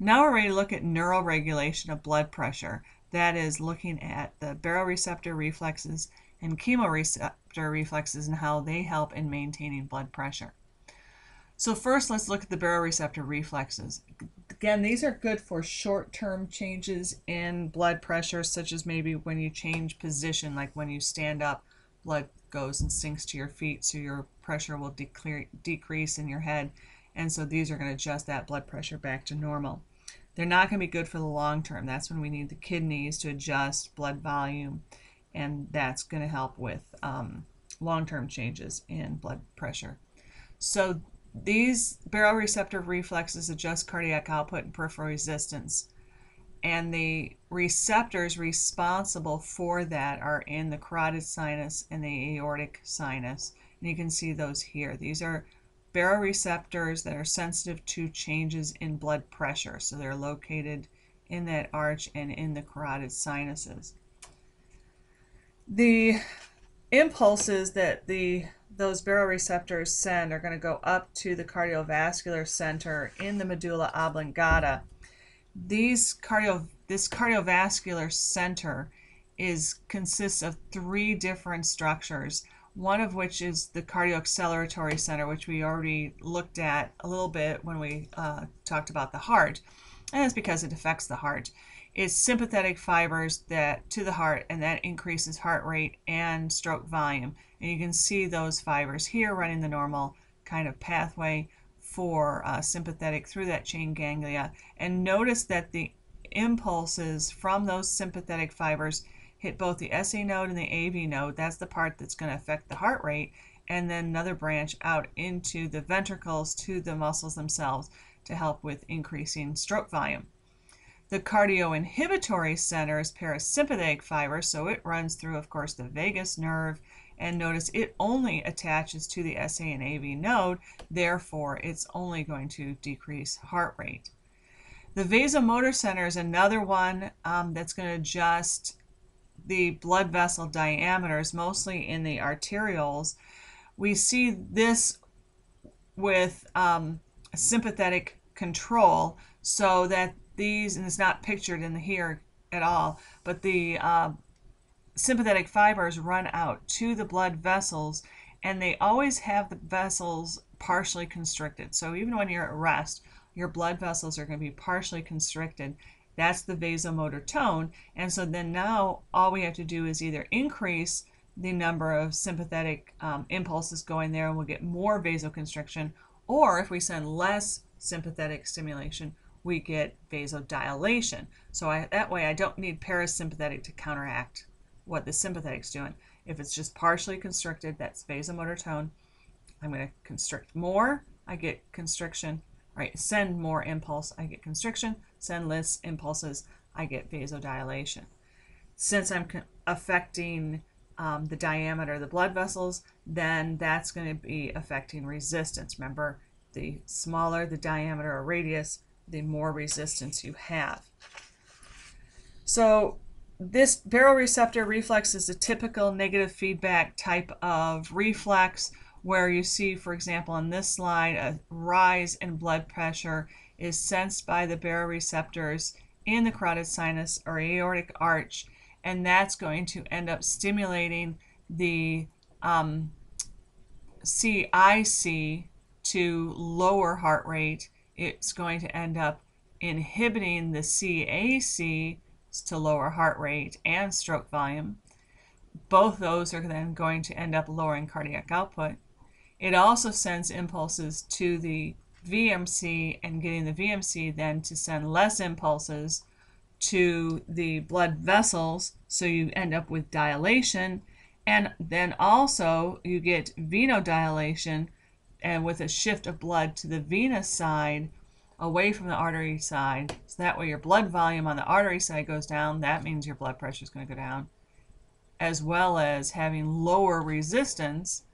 Now we're ready to look at neural regulation of blood pressure. That is looking at the baroreceptor reflexes and chemoreceptor reflexes and how they help in maintaining blood pressure. So first let's look at the baroreceptor reflexes. Again, these are good for short-term changes in blood pressure, such as maybe when you change position, like when you stand up, blood goes and sinks to your feet, so your pressure will decrease in your head. And so these are going to adjust that blood pressure back to normal. They're not going to be good for the long term. That's when we need the kidneys to adjust blood volume, and that's going to help with um, long term changes in blood pressure. So these baroreceptor reflexes adjust cardiac output and peripheral resistance. And the receptors responsible for that are in the carotid sinus and the aortic sinus. And you can see those here. These are baroreceptors that are sensitive to changes in blood pressure. So they're located in that arch and in the carotid sinuses. The impulses that the those baroreceptors send are going to go up to the cardiovascular center in the medulla oblongata. These cardio this cardiovascular center is consists of three different structures one of which is the cardioacceleratory center, which we already looked at a little bit when we uh, talked about the heart, and it's because it affects the heart. It's sympathetic fibers that to the heart, and that increases heart rate and stroke volume. And you can see those fibers here running the normal kind of pathway for uh, sympathetic through that chain ganglia. And notice that the impulses from those sympathetic fibers hit both the SA node and the AV node. That's the part that's going to affect the heart rate. And then another branch out into the ventricles to the muscles themselves to help with increasing stroke volume. The cardioinhibitory center is parasympathetic fiber, so it runs through, of course, the vagus nerve. And notice it only attaches to the SA and AV node, therefore, it's only going to decrease heart rate. The vasomotor center is another one um, that's going to adjust the blood vessel diameters, mostly in the arterioles, we see this with um, sympathetic control so that these, and it's not pictured in here at all, but the uh, sympathetic fibers run out to the blood vessels and they always have the vessels partially constricted. So even when you're at rest, your blood vessels are going to be partially constricted that's the vasomotor tone. And so then now all we have to do is either increase the number of sympathetic um, impulses going there and we'll get more vasoconstriction, or if we send less sympathetic stimulation, we get vasodilation. So I, that way I don't need parasympathetic to counteract what the sympathetic's doing. If it's just partially constricted, that's vasomotor tone. I'm going to constrict more, I get constriction right? Send more impulse, I get constriction. Send less impulses, I get vasodilation. Since I'm affecting um, the diameter of the blood vessels, then that's going to be affecting resistance. Remember, the smaller the diameter or radius, the more resistance you have. So this baroreceptor reflex is a typical negative feedback type of reflex where you see, for example, on this slide, a rise in blood pressure is sensed by the baroreceptors in the carotid sinus or aortic arch, and that's going to end up stimulating the um, CIC to lower heart rate. It's going to end up inhibiting the CAC to lower heart rate and stroke volume. Both those are then going to end up lowering cardiac output. It also sends impulses to the VMC and getting the VMC then to send less impulses to the blood vessels, so you end up with dilation. And then also you get venodilation and with a shift of blood to the venous side away from the artery side. So that way your blood volume on the artery side goes down. That means your blood pressure is going to go down. As well as having lower resistance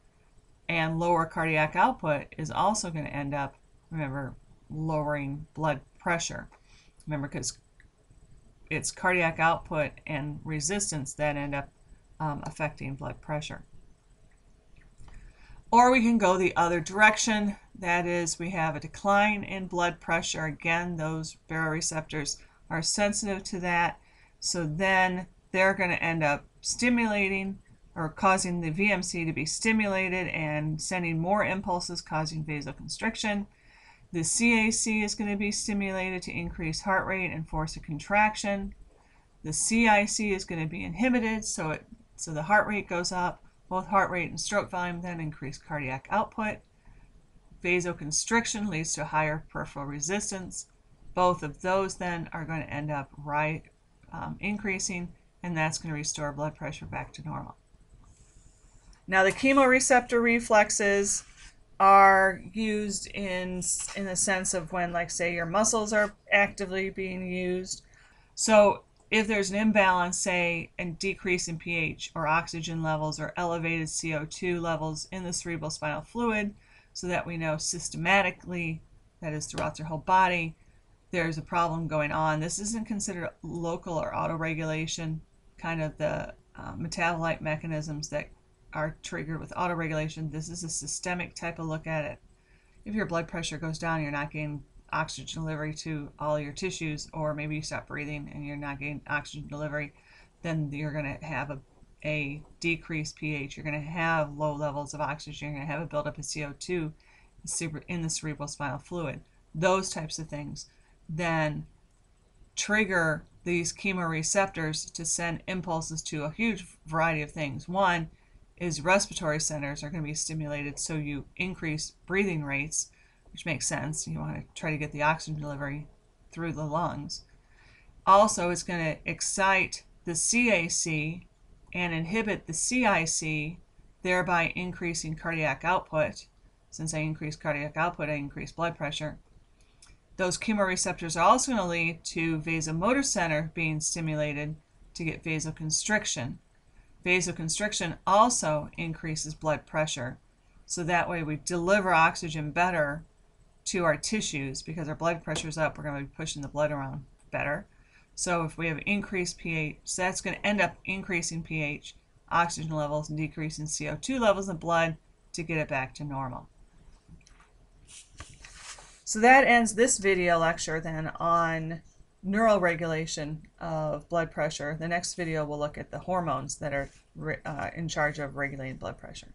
and lower cardiac output is also going to end up, remember, lowering blood pressure. Remember, because it's cardiac output and resistance that end up um, affecting blood pressure. Or we can go the other direction. That is, we have a decline in blood pressure. Again, those baroreceptors are sensitive to that. So then they're going to end up stimulating or causing the VMC to be stimulated and sending more impulses, causing vasoconstriction. The CAC is going to be stimulated to increase heart rate and force a contraction. The CIC is going to be inhibited, so it so the heart rate goes up. Both heart rate and stroke volume then increase cardiac output. Vasoconstriction leads to higher peripheral resistance. Both of those then are going to end up right um, increasing, and that's going to restore blood pressure back to normal. Now the chemoreceptor reflexes are used in in the sense of when like say your muscles are actively being used. So if there's an imbalance, say and decrease in pH or oxygen levels or elevated CO2 levels in the cerebral spinal fluid, so that we know systematically, that is throughout their whole body, there's a problem going on. This isn't considered local or autoregulation, kind of the uh, metabolite mechanisms that are triggered with autoregulation. This is a systemic type of look at it. If your blood pressure goes down, you're not getting oxygen delivery to all your tissues, or maybe you stop breathing and you're not getting oxygen delivery, then you're going to have a, a decreased pH. You're going to have low levels of oxygen. You're going to have a buildup of CO2 in the cerebral spinal fluid. Those types of things then trigger these chemoreceptors to send impulses to a huge variety of things. One is respiratory centers are going to be stimulated so you increase breathing rates, which makes sense. You want to try to get the oxygen delivery through the lungs. Also, it's going to excite the CAC and inhibit the CIC, thereby increasing cardiac output. Since I increase cardiac output, I increase blood pressure. Those chemoreceptors are also going to lead to vasomotor center being stimulated to get vasoconstriction. Vasoconstriction also increases blood pressure. So that way we deliver oxygen better to our tissues because our blood pressure is up. We're going to be pushing the blood around better. So if we have increased pH, so that's going to end up increasing pH, oxygen levels, and decreasing CO2 levels in blood to get it back to normal. So that ends this video lecture then on neural regulation of blood pressure. The next video will look at the hormones that are uh, in charge of regulating blood pressure.